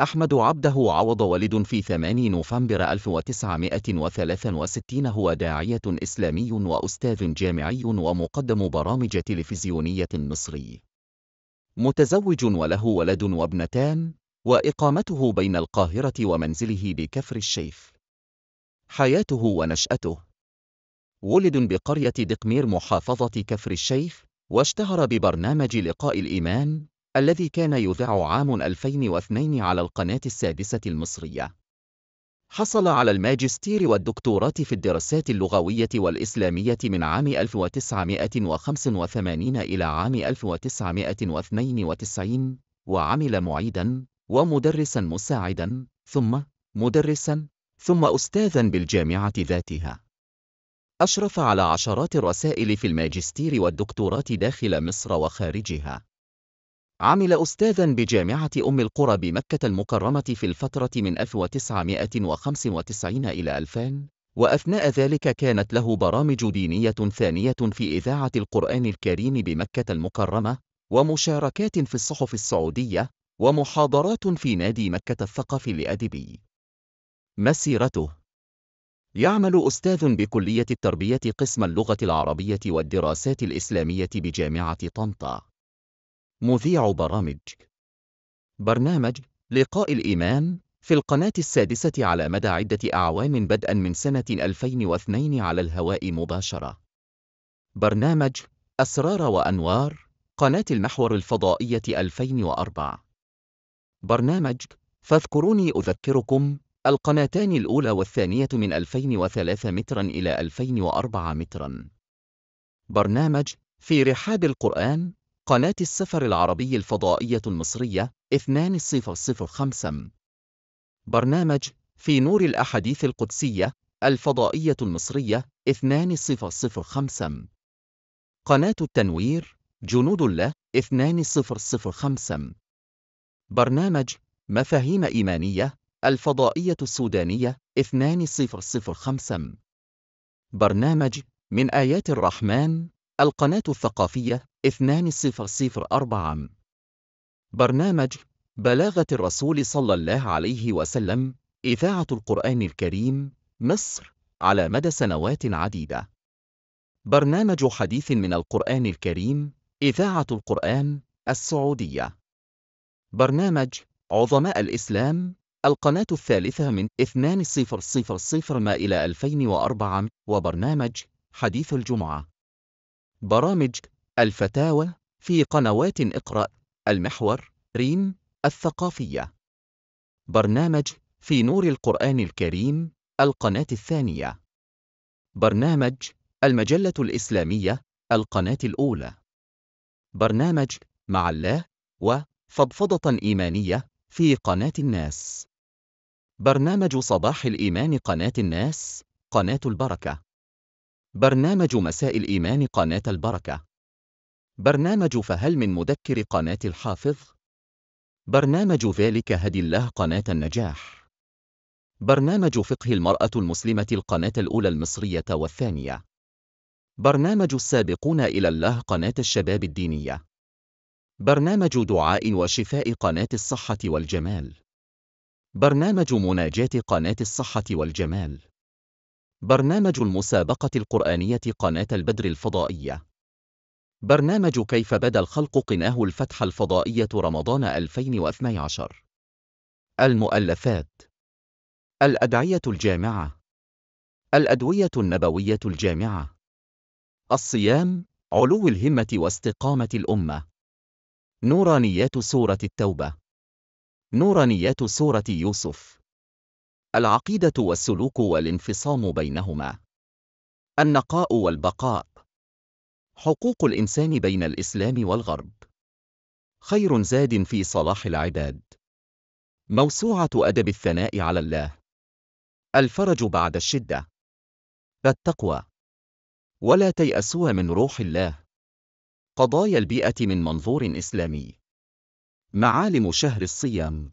أحمد عبده عوض ولد في 8 نوفمبر 1963 هو داعية إسلامي وأستاذ جامعي ومقدم برامج تلفزيونية مصري. متزوج وله ولد وابنتان، وإقامته بين القاهرة ومنزله بكفر الشيخ. حياته ونشأته ولد بقرية دقمير محافظة كفر الشيخ، واشتهر ببرنامج لقاء الإيمان، الذي كان يذاع عام 2002 على القناة السادسة المصرية. حصل على الماجستير والدكتوراه في الدراسات اللغوية والإسلامية من عام 1985 إلى عام 1992 وعمل معيداً ومدرساً مساعداً ثم مدرساً ثم أستاذاً بالجامعة ذاتها. أشرف على عشرات الرسائل في الماجستير والدكتوراه داخل مصر وخارجها. عمل أستاذاً بجامعة أم القرى بمكة المكرمة في الفترة من 1995 إلى 2000 وأثناء ذلك كانت له برامج دينية ثانية في إذاعة القرآن الكريم بمكة المكرمة ومشاركات في الصحف السعودية ومحاضرات في نادي مكة الثقافي الأدبي مسيرته. يعمل أستاذ بكلية التربية قسم اللغة العربية والدراسات الإسلامية بجامعة طنطا. مذيع برامج. برنامج لقاء الإيمان في القناة السادسة على مدى عدة أعوام بدءا من سنة 2002 على الهواء مباشرة. برنامج أسرار وأنوار قناة المحور الفضائية 2004 برنامج فاذكروني أذكركم القناتان الأولى والثانية من 2003 مترا إلى 2004 مترا. برنامج في رحاب القرآن قناة السفر العربي الفضائية المصرية 2005 برنامج في نور الأحاديث القدسية الفضائية المصرية 2005 قناة التنوير جنود الله 2005 برنامج مفاهيم إيمانية الفضائية السودانية 2005 برنامج من آيات الرحمن القناة الثقافية 2004 برنامج بلاغة الرسول صلى الله عليه وسلم إذاعة القرآن الكريم مصر على مدى سنوات عديدة. برنامج حديث من القرآن الكريم إذاعة القرآن السعودية. برنامج عظماء الإسلام القناة الثالثة من 2000 ما إلى 2004 وبرنامج حديث الجمعة. برامج الفتاوى في قنوات اقرأ المحور ريم الثقافية. برنامج في نور القرآن الكريم القناة الثانية. برنامج المجلة الإسلامية القناة الأولى. برنامج مع الله وفضفضة إيمانية في قناة الناس. برنامج صباح الإيمان قناة الناس قناة البركة. برنامج مساء الإيمان قناة البركة. برنامج فهل من مذكر قناة الحافظ؟ برنامج ذلك هدي الله قناة النجاح. برنامج فقه المرأة المسلمة القناة الأولى المصرية والثانية. برنامج السابقون إلى الله قناة الشباب الدينية. برنامج دعاء وشفاء قناة الصحة والجمال. برنامج مناجاة قناة الصحة والجمال. برنامج المسابقة القرآنية قناة البدر الفضائية. برنامج كيف بدأ الخلق قناه الفتح الفضائية رمضان 2012 المؤلفات الأدعية الجامعة الأدوية النبوية الجامعة. الصيام علو الهمة واستقامة الأمة. نورانيات سورة التوبة. نورانيات سورة يوسف. العقيدة والسلوك والانفصام بينهما. النقاء والبقاء. حقوق الإنسان بين الإسلام والغرب. خير زاد في صلاح العباد. موسوعة أدب الثناء على الله. الفرج بعد الشدة. التقوى. ولا تيأسوا من روح الله. قضايا البيئة من منظور إسلامي. معالم شهر الصيام.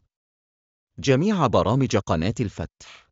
جميع برامج قناة الفتح.